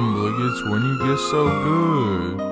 tremble. It gets when you get so good.